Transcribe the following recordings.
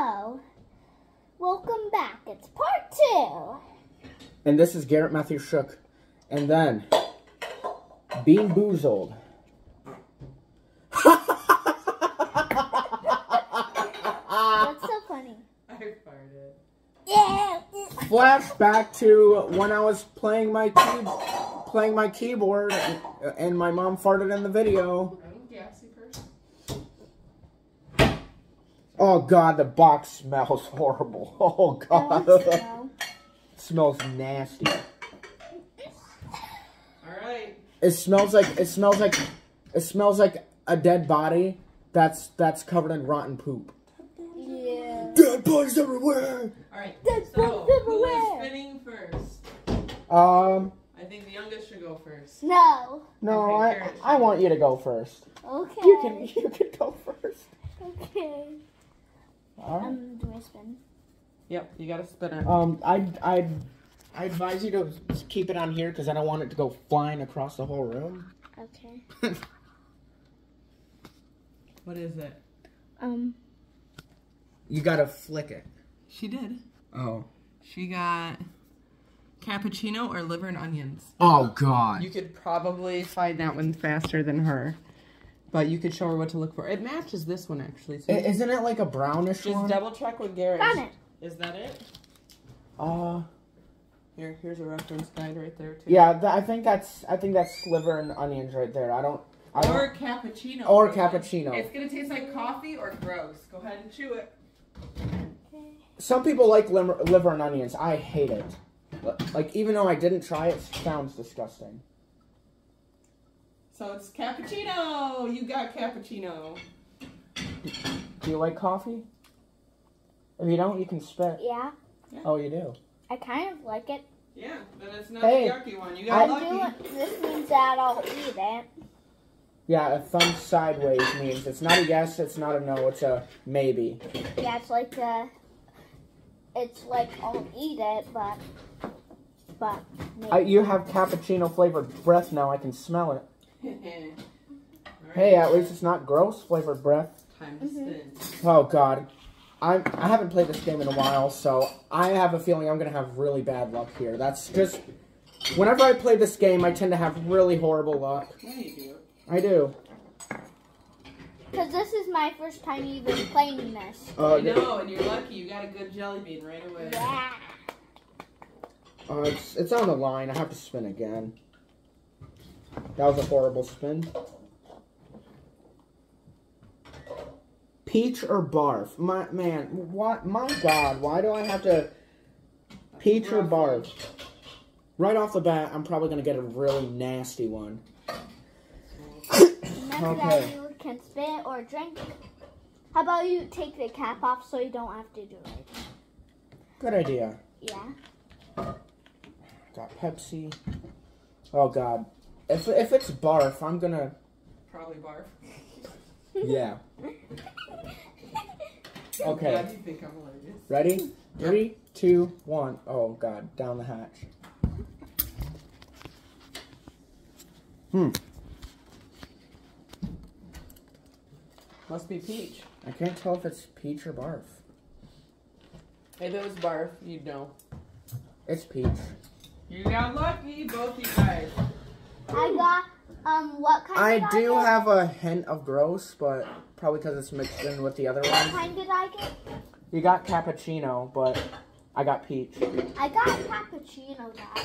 Hello. Welcome back. It's part two. And this is Garrett Matthew Shook. And then, Bean Boozled. That's so funny. I farted. Yeah. Flashback to when I was playing my key, playing my keyboard, and, and my mom farted in the video. I'm a gassy person. Oh god, the box smells horrible. Oh god, No. smells nasty. Alright. It smells like it smells like it smells like a dead body that's that's covered in rotten poop. Yeah. Dead bodies everywhere. Alright. That's So, what's who is everywhere. spinning first? Um, I think the youngest should go first. No. no, Okay, I I want you to go first. Okay. You can you can go first. Okay. All right. Um, do I spin? Yep, you gotta spin it. Um, I I I advise you to keep it on here because I don't want it to go flying across the whole room. Okay. What is it? Um. You gotta flick it. She did. Oh. She got cappuccino or liver and onions. Oh God. You could probably find that one faster than her. But you could show her what to look for. It matches this one actually. So I- Isn't it like a brownish just one? double check with Garrett. Got it. Is that it? Uh, Here, here's a reference guide right there too. yeah. Th- I think that's I think that's liver and onions right there. I don't. I don't Or cappuccino. Or really. cappuccino. It's gonna taste like coffee or gross. Go ahead and chew it. Okay. Some people like liver, liver and onions. I hate it. Like even though I didn't try it, it sounds disgusting. So it's cappuccino. You got cappuccino. Do you like coffee? If you don't, you can spit. Yeah. Oh, you do. I kind of like it. Yeah, but it's not Hey, the yucky one. You got I got do. lucky. This means that I'll eat it. Yeah, a thumb sideways means it's not a yes, it's not a no, it's a maybe. Yeah, it's like uh It's like I'll eat it, but but maybe. I, you have cappuccino flavored breath now. I can smell it. Alright, Hey, at least it's not gross flavored breath. Time to spin. Oh God, I I haven't played this game in a while, so I have a feeling I'm gonna have really bad luck here. That's just whenever I play this game, I tend to have really horrible luck. Yeah, you do. I do. Because this is my first time even playing this. Uh, I know, and you're lucky. You got a good jelly bean right away. Yeah. uh, it's it's on the line. I have to spin again. That was a horrible spin. Peach or barf? My man, what? My God, why do I have to peach or barf? Right off the bat, I'm probably gonna get a really nasty one. Remember that Okay. you can spit or drink. How about you take the cap off so you don't have to do it? Good idea. Yeah. Got Pepsi. Oh God, if if it's barf, I'm gonna Probably barf. yeah. Okay. glad you think I'm hilarious. Ready? Three, two, one. Oh God, down the hatch. Hmm. Must be peach. I can't tell if it's peach or barf. If it was barf, you'd know. It's peach. You got lucky, both you guys. I got um what kind I did do I get? have a hint of gross, but probably because it's mixed in with the other What one. kind did I get? You got cappuccino, but I got peach. I got cappuccino that.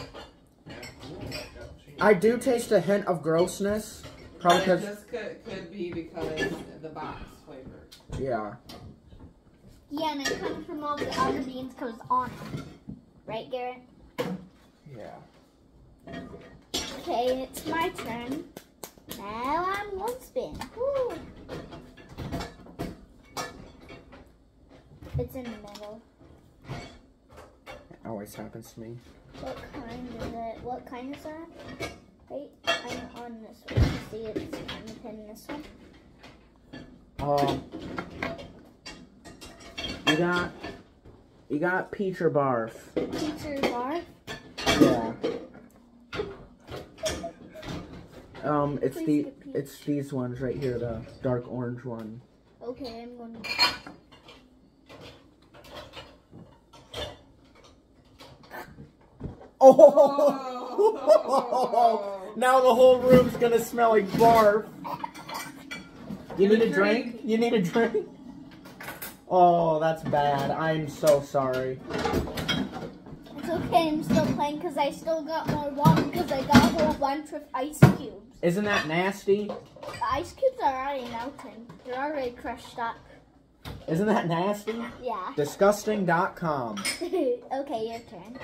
I do taste a hint of grossness. Probably because this could, could be because the box flavor. yeah. Yeah, and it comes from all the other beans because on it. Right, Garrett? Yeah. Okay, it's my turn. Now I'm one spin. Woo. It's in the middle. It always happens to me. What kind is it? What kind is that? Wait, I'm on this one. See, it's on the pin this one. Um, you got you got peach or barf. Teacher bar. Um, it's Please the it's these ones right here, the dark orange one. Okay, I'm going. to... Oh. oh! now the whole room's gonna smell like barf. You need a drink? You need a drink? Oh, that's bad. I'm so sorry. It's okay, I'm still playing because I still got more water because I got a whole bunch of ice cubes. Isn't that nasty? The ice cubes are already melting. They're already crushed up. Isn't that nasty? Yeah. Disgusting.com. okay, your turn.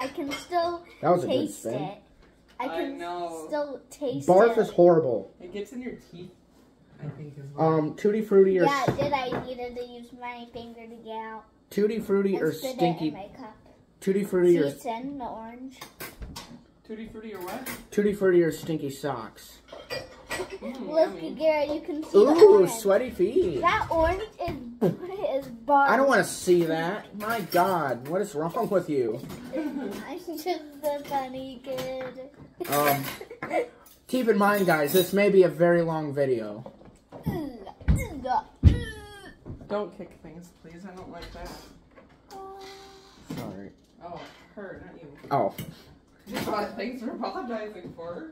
I can still That was a good taste spin. it. I I can know. still taste it. Barf is horrible. It gets in your teeth, I think, as well. Um, Tutti Frutti or Yeah, did I needed to use my finger to get out Tutti Frutti or spit it in Stinky my cup. Tutti See, Frutti or it's in the orange. Tutti Frutti or what? Tutti Frutti or Stinky Socks. Mm, Look, yummy. Garrett, you can see the Ooh, sweaty feet. That orange is is bar. I don't want to see that. My God, what is wrong with you? I'm just a funny kid. Um, Keep in mind, guys, this may be a very long video. Don't kick things, please. I don't like that. Sorry. Oh, her, not you. Oh, God, thanks for apologizing for her.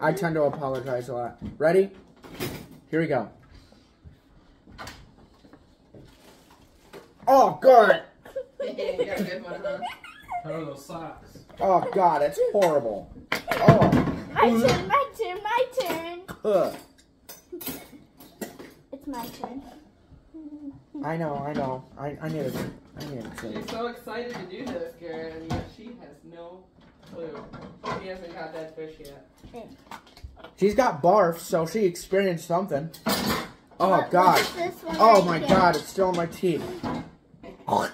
I tend to apologize a lot. Ready? Here we go. Oh God! you got a good one, huh? How are those socks? Oh God! It's horrible. Oh. my turn, my turn, my turn. Ugh. It's my turn. I know. I know. I I need a. I need a She's so excited to do this, Garrett, and yet she has no clue. She hasn't got that fish yet. She's got barf, so she experienced something. Oh What- God! what's this one Oh right my here? God! It's still in my teeth.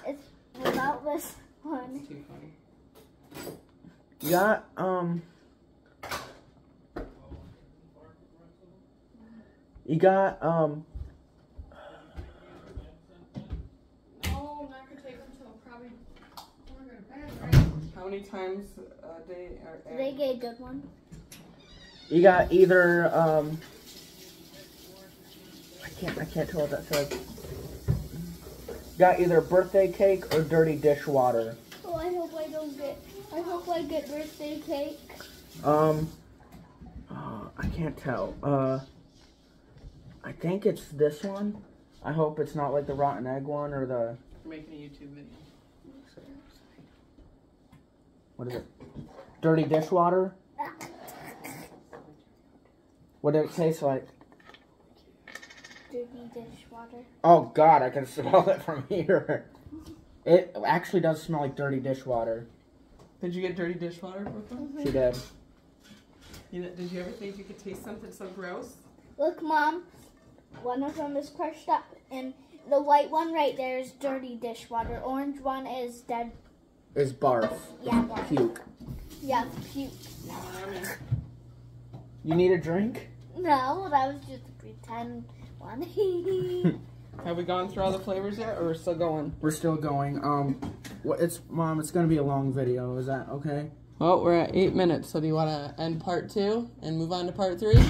It's without this one. It's too funny. You got um. You got um. Oh, not gonna take them till probably we're gonna bed, right? How many times a day are Did they get a good one? You got either um. I can't. I can't tell what that says. Got either birthday cake or dirty dishwater. Oh, I hope I don't get. I hope I get birthday cake. Um. uh, I can't tell. Uh. I think it's this one. I hope it's not like the rotten egg one or the We're making a YouTube video. What is it? Dirty dishwater. What did it taste like? Dirty dishwater. Oh God, I can smell it from here. It actually does smell like dirty dishwater. Did you get dirty dishwater, Brooklyn? She mm-hmm. did. You know, did you ever think you could taste something so gross? Look, mom. One of them is crushed up, and the white one right there is dirty dishwater. Orange one is dead. Is barf. Yeah, barf. Puke. Yeah, puke. You need a drink? No, that was just a pretend one. Have we gone through all the flavors yet, or we're still going? We're still going. Um, what? It's mom. It's gonna be a long video. Is that okay? Well, we're at eight minutes, so do you want to end part two and move on to part three?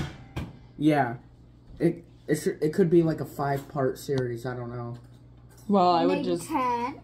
Yeah. It it should, it could be like a five part series. I don't know. Well, I would just ten.